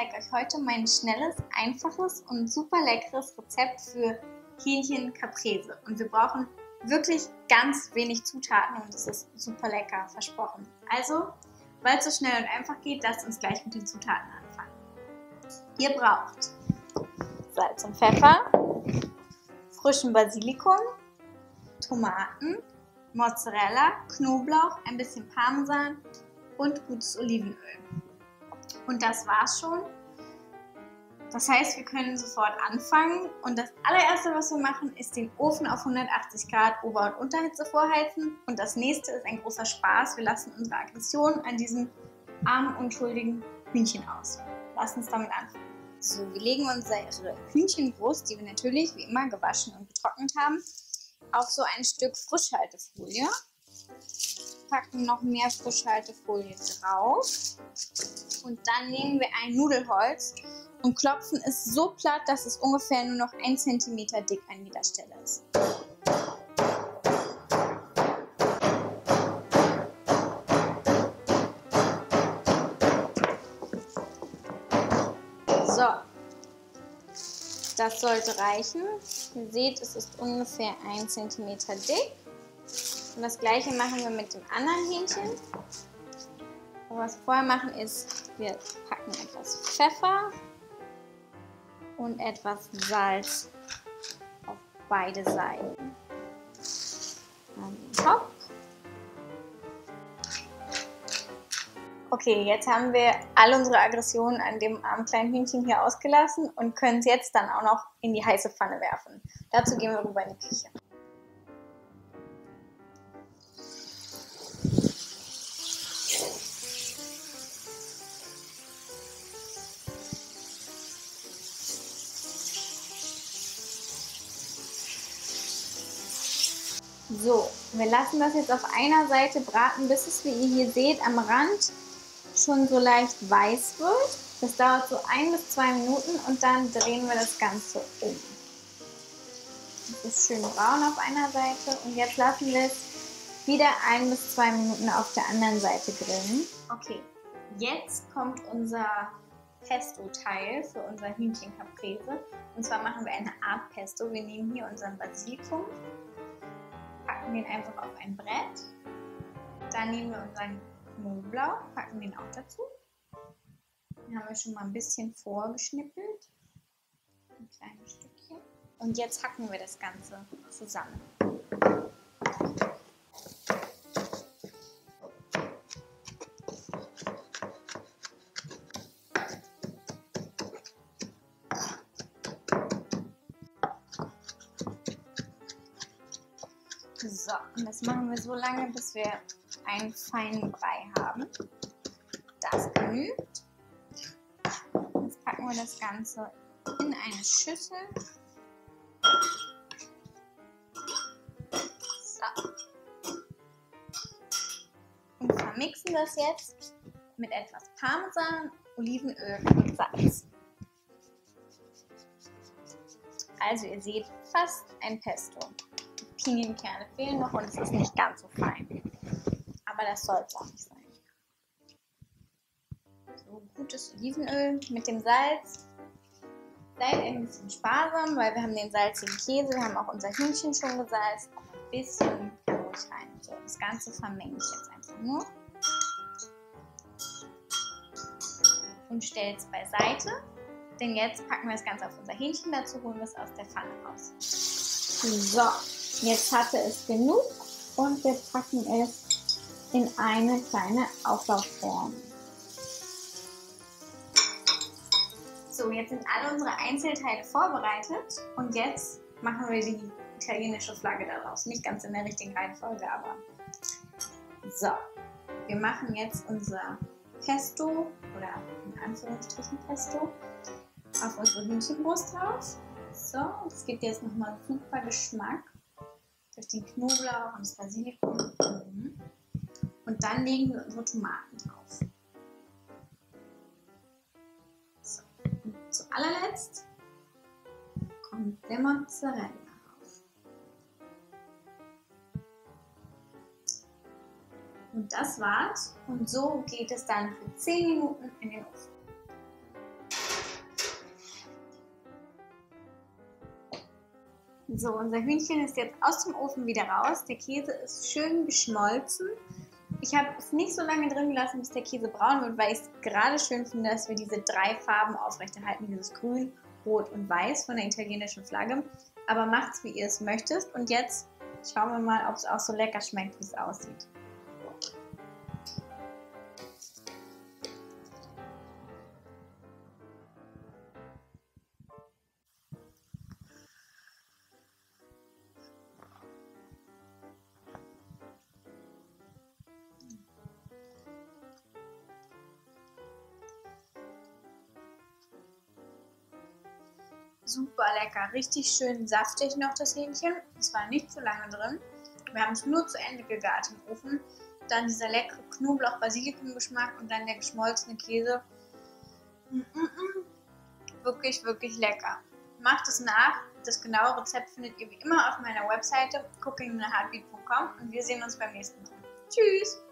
zeige euch heute mein schnelles, einfaches und super leckeres Rezept für Hähnchen Caprese. Und wir brauchen wirklich ganz wenig Zutaten und es ist super lecker, versprochen. Also, weil es so schnell und einfach geht, lasst uns gleich mit den Zutaten anfangen. Ihr braucht Salz und Pfeffer, frischen Basilikum, Tomaten, Mozzarella, Knoblauch, ein bisschen Parmesan und gutes Olivenöl. Und das war's schon. Das heißt, wir können sofort anfangen und das allererste, was wir machen, ist den Ofen auf 180 Grad Ober- und Unterhitze vorheizen und das nächste ist ein großer Spaß. Wir lassen unsere Aggression an diesem armen, unschuldigen Hühnchen aus. Lass uns damit anfangen. So, wir legen unsere Hühnchenbrust, die wir natürlich wie immer gewaschen und getrocknet haben, auf so ein Stück Frischhaltefolie packen noch mehr Frischhaltefolie drauf. Und dann nehmen wir ein Nudelholz und klopfen es so platt, dass es ungefähr nur noch ein Zentimeter dick an jeder Stelle ist. So, das sollte reichen. Ihr seht, es ist ungefähr ein Zentimeter dick. Und das gleiche machen wir mit dem anderen Hähnchen. Aber was wir vorher machen ist, wir packen etwas Pfeffer und etwas Salz auf beide Seiten. Top. Okay, jetzt haben wir all unsere Aggressionen an dem armen kleinen Hühnchen hier ausgelassen und können es jetzt dann auch noch in die heiße Pfanne werfen. Dazu gehen wir rüber in die Küche. So, wir lassen das jetzt auf einer Seite braten, bis es, wie ihr hier seht, am Rand schon so leicht weiß wird. Das dauert so ein bis zwei Minuten und dann drehen wir das Ganze um. Das ist schön braun auf einer Seite und jetzt lassen wir es wieder ein bis zwei Minuten auf der anderen Seite grillen. Okay, jetzt kommt unser Pesto-Teil für unser Hühnchen Caprese. Und zwar machen wir eine Art Pesto. Wir nehmen hier unseren Basilikum, packen den einfach auf ein Brett. Dann nehmen wir unseren Knoblauch, packen den auch dazu. Den haben wir schon mal ein bisschen vorgeschnippelt. Ein kleines Stückchen. Und jetzt hacken wir das Ganze zusammen. So, und das machen wir so lange, bis wir einen feinen Brei haben. Das genügt. Jetzt packen wir das Ganze in eine Schüssel. So. Und vermixen das jetzt mit etwas Parmesan, Olivenöl und Salz. Also ihr seht fast ein Pesto. Pinienkerne fehlen noch und es ist nicht ganz so fein. Aber das soll es auch nicht sein. So gutes Olivenöl mit dem Salz. Seid ein bisschen sparsam, weil wir haben den salzigen Käse, wir haben auch unser Hühnchen schon gesalzt. Ein bisschen kann ruhig rein. So, das Ganze vermenge ich jetzt einfach nur. Und stelle es beiseite. Denn jetzt packen wir das Ganze auf unser Hähnchen, dazu holen wir es aus der Pfanne raus. So, Jetzt hatte es genug und wir packen es in eine kleine Auflaufform. So, jetzt sind alle unsere Einzelteile vorbereitet und jetzt machen wir die italienische Flagge daraus. Nicht ganz in der richtigen Reihenfolge, aber so. Wir machen jetzt unser Pesto oder in Anführungsstrichen Pesto auf unsere Hühnchenbrust drauf. So, das gibt jetzt nochmal super Geschmack durch den Knoblauch und das Basilikum. Und dann legen wir unsere Tomaten drauf. So. Und zu allerletzt kommt der Mozzarella drauf. Und das war's. Und so geht es dann für 10 Minuten in den Ofen. So, unser Hühnchen ist jetzt aus dem Ofen wieder raus. Der Käse ist schön geschmolzen. Ich habe es nicht so lange drin gelassen, bis der Käse braun wird, weil ich es gerade schön finde, dass wir diese drei Farben aufrechterhalten, dieses Grün, Rot und Weiß von der italienischen Flagge. Aber macht es, wie ihr es möchtet. Und jetzt schauen wir mal, ob es auch so lecker schmeckt, wie es aussieht. Super lecker. Richtig schön saftig noch das Hähnchen. Es war nicht zu lange drin. Wir haben es nur zu Ende gegart im Ofen. Dann dieser leckere Knoblauch-Basilikum-Geschmack und dann der geschmolzene Käse. Mm -mm -mm. Wirklich, wirklich lecker. Macht es nach. Das genaue Rezept findet ihr wie immer auf meiner Webseite cookingtheheartbeat.com und wir sehen uns beim nächsten Mal. Tschüss!